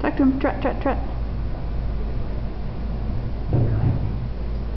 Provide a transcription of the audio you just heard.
Talk to him. Trot, trot, trot.